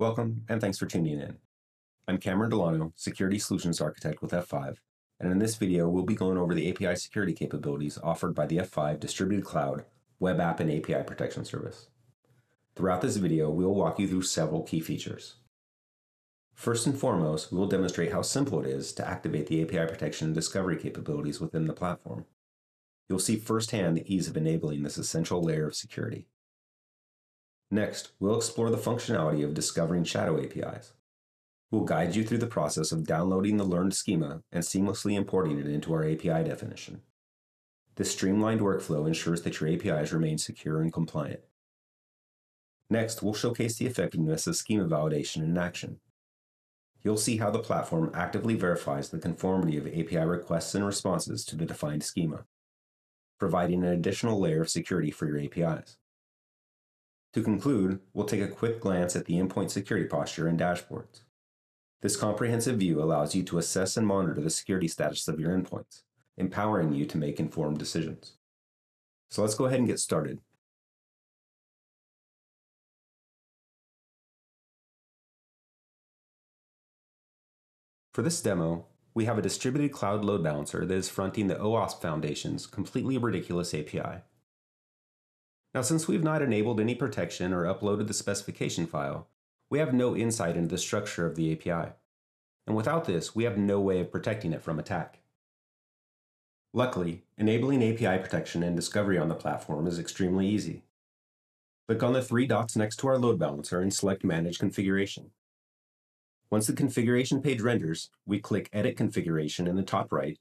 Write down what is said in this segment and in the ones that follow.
Welcome, and thanks for tuning in. I'm Cameron Delano, Security Solutions Architect with F5, and in this video, we'll be going over the API security capabilities offered by the F5 Distributed Cloud Web App and API Protection Service. Throughout this video, we will walk you through several key features. First and foremost, we will demonstrate how simple it is to activate the API protection and discovery capabilities within the platform. You'll see firsthand the ease of enabling this essential layer of security. Next, we'll explore the functionality of discovering shadow APIs. We'll guide you through the process of downloading the learned schema and seamlessly importing it into our API definition. This streamlined workflow ensures that your APIs remain secure and compliant. Next, we'll showcase the effectiveness of schema validation in action. You'll see how the platform actively verifies the conformity of API requests and responses to the defined schema, providing an additional layer of security for your APIs. To conclude, we'll take a quick glance at the endpoint security posture and dashboards. This comprehensive view allows you to assess and monitor the security status of your endpoints, empowering you to make informed decisions. So let's go ahead and get started. For this demo, we have a distributed cloud load balancer that is fronting the OWASP Foundation's completely ridiculous API. Now, since we've not enabled any protection or uploaded the specification file, we have no insight into the structure of the API. And without this, we have no way of protecting it from attack. Luckily, enabling API protection and discovery on the platform is extremely easy. Click on the three dots next to our load balancer and select Manage Configuration. Once the configuration page renders, we click Edit Configuration in the top right,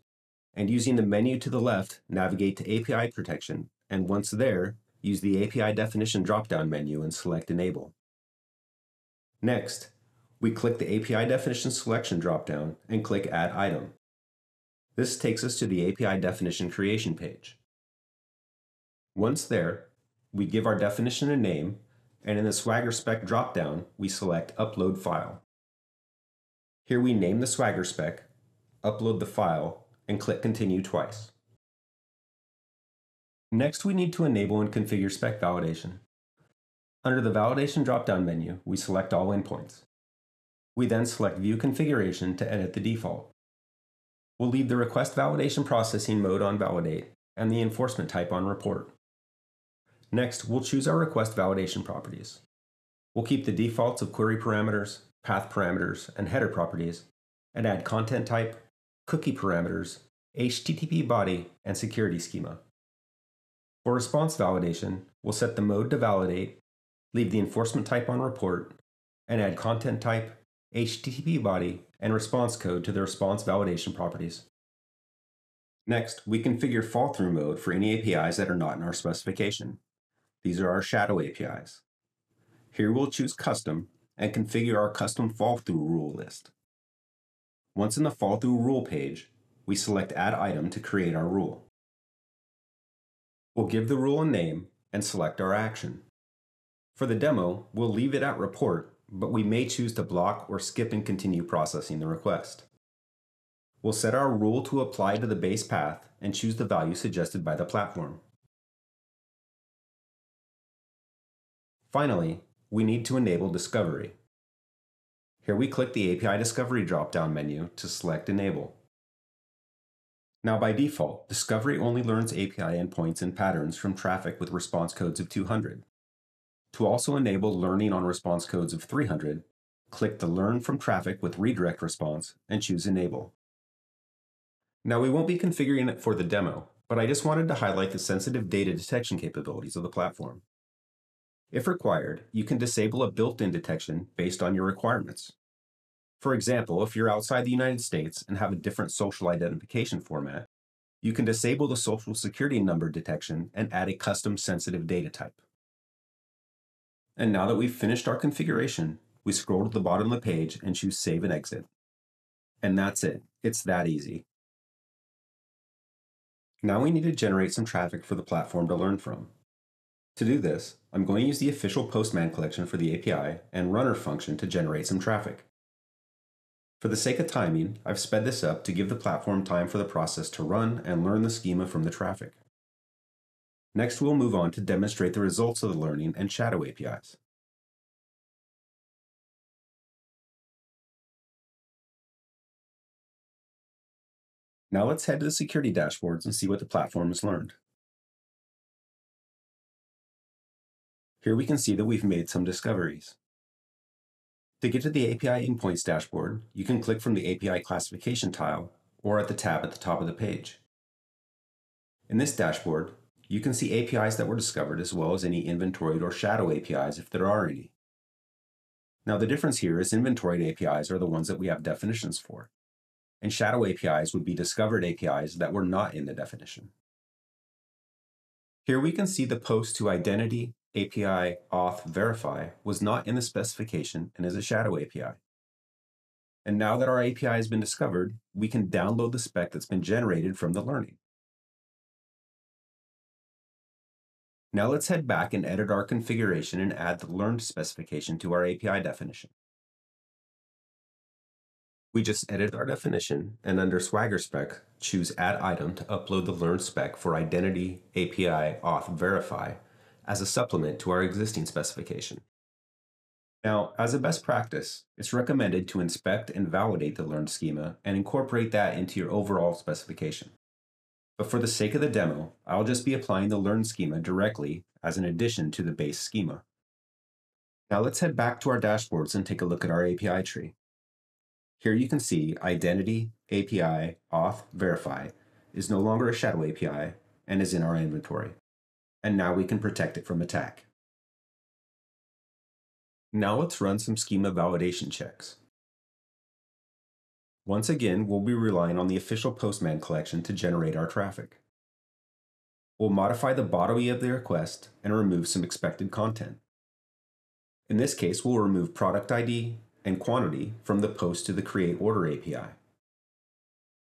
and using the menu to the left, navigate to API Protection, and once there, use the API definition drop-down menu and select Enable. Next, we click the API definition selection drop-down and click Add Item. This takes us to the API definition creation page. Once there, we give our definition a name, and in the Swagger spec drop-down, we select Upload File. Here we name the Swagger spec, upload the file, and click Continue twice. Next, we need to enable and configure spec validation. Under the Validation drop-down menu, we select all endpoints. We then select View Configuration to edit the default. We'll leave the Request Validation Processing mode on Validate and the Enforcement type on Report. Next, we'll choose our request validation properties. We'll keep the defaults of query parameters, path parameters, and header properties, and add content type, cookie parameters, HTTP body, and security schema. For response validation, we'll set the mode to validate, leave the enforcement type on report, and add content type, HTTP body, and response code to the response validation properties. Next, we configure fall-through mode for any APIs that are not in our specification. These are our shadow APIs. Here we'll choose Custom and configure our custom fall-through rule list. Once in the fall-through rule page, we select Add Item to create our rule. We'll give the rule a name and select our action. For the demo, we'll leave it at report, but we may choose to block or skip and continue processing the request. We'll set our rule to apply to the base path and choose the value suggested by the platform. Finally, we need to enable discovery. Here we click the API Discovery drop-down menu to select Enable. Now by default, Discovery only learns API endpoints and patterns from traffic with response codes of 200. To also enable learning on response codes of 300, click the Learn from Traffic with Redirect Response and choose Enable. Now we won't be configuring it for the demo, but I just wanted to highlight the sensitive data detection capabilities of the platform. If required, you can disable a built-in detection based on your requirements. For example, if you're outside the United States and have a different social identification format, you can disable the social security number detection and add a custom sensitive data type. And now that we've finished our configuration, we scroll to the bottom of the page and choose Save and Exit. And that's it. It's that easy. Now we need to generate some traffic for the platform to learn from. To do this, I'm going to use the official Postman collection for the API and runner function to generate some traffic. For the sake of timing, I've sped this up to give the platform time for the process to run and learn the schema from the traffic. Next, we'll move on to demonstrate the results of the learning and shadow APIs. Now let's head to the security dashboards and see what the platform has learned. Here we can see that we've made some discoveries. To get to the API Endpoints dashboard, you can click from the API Classification tile or at the tab at the top of the page. In this dashboard, you can see APIs that were discovered as well as any inventoried or shadow APIs if there are any. Now the difference here is inventoried APIs are the ones that we have definitions for, and shadow APIs would be discovered APIs that were not in the definition. Here we can see the post to identity API auth verify was not in the specification and is a shadow API. And now that our API has been discovered, we can download the spec that's been generated from the learning. Now let's head back and edit our configuration and add the learned specification to our API definition. We just edit our definition and under Swagger spec, choose add item to upload the learned spec for identity API auth verify as a supplement to our existing specification. Now, as a best practice, it's recommended to inspect and validate the learned schema and incorporate that into your overall specification. But for the sake of the demo, I'll just be applying the learned schema directly as an addition to the base schema. Now let's head back to our dashboards and take a look at our API tree. Here you can see identity, API, auth, verify is no longer a shadow API and is in our inventory. And now we can protect it from attack. Now let's run some schema validation checks. Once again, we'll be relying on the official Postman collection to generate our traffic. We'll modify the body of the request and remove some expected content. In this case, we'll remove product ID and quantity from the post to the create order API.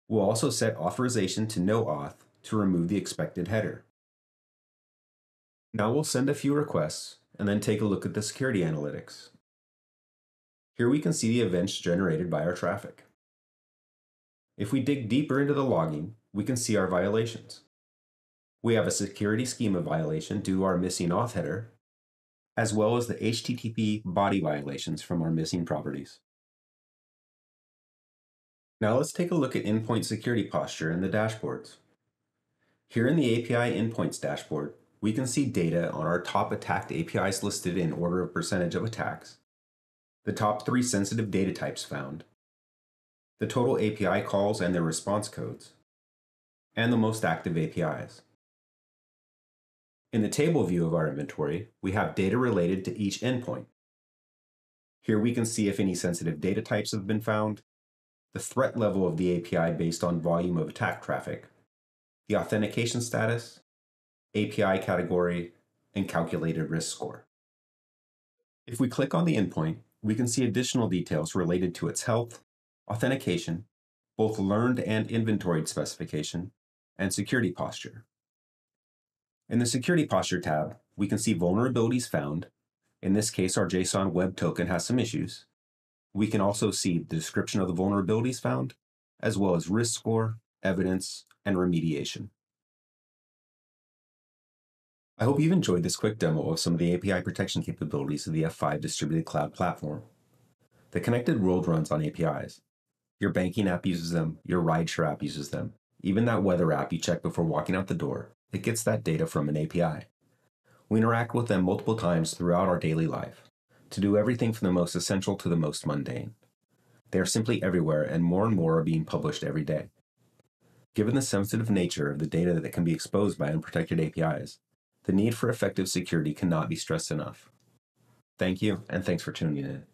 We'll also set authorization to no auth to remove the expected header. Now we'll send a few requests and then take a look at the security analytics. Here we can see the events generated by our traffic. If we dig deeper into the logging, we can see our violations. We have a security schema violation due to our missing auth header, as well as the HTTP body violations from our missing properties. Now let's take a look at endpoint security posture in the dashboards. Here in the API endpoints dashboard, we can see data on our top attacked APIs listed in order of percentage of attacks, the top three sensitive data types found, the total API calls and their response codes, and the most active APIs. In the table view of our inventory, we have data related to each endpoint. Here we can see if any sensitive data types have been found, the threat level of the API based on volume of attack traffic, the authentication status, API category, and calculated risk score. If we click on the endpoint, we can see additional details related to its health, authentication, both learned and inventoried specification, and security posture. In the Security Posture tab, we can see vulnerabilities found. In this case, our JSON web token has some issues. We can also see the description of the vulnerabilities found, as well as risk score, evidence, and remediation. I hope you've enjoyed this quick demo of some of the API protection capabilities of the F5 distributed cloud platform. The connected world runs on APIs, your banking app uses them, your rideshare app uses them, even that weather app you check before walking out the door, it gets that data from an API. We interact with them multiple times throughout our daily life to do everything from the most essential to the most mundane. They are simply everywhere, and more and more are being published every day. Given the sensitive nature of the data that can be exposed by unprotected APIs, the need for effective security cannot be stressed enough. Thank you, and thanks for tuning in.